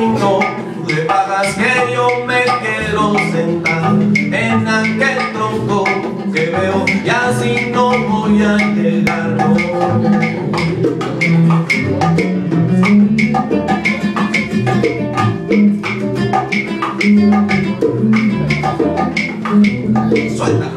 no le pagas que yo me quiero sentar en aquel tronco que veo y así no voy a llegar. Suelta.